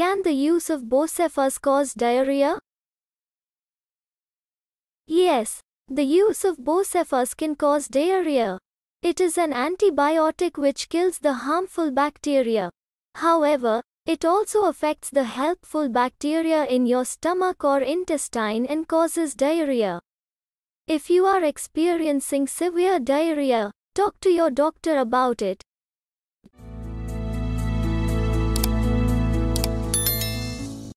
Can the use of Bocef AZ cause diarrhea? Yes, the use of Bocef AZ can cause diarrhea. It is an antibiotic which kills the harmful bacteria. However, it also affects the helpful bacteria in your stomach or intestine and causes diarrhea. If you are experiencing severe diarrhea, talk to your doctor about it.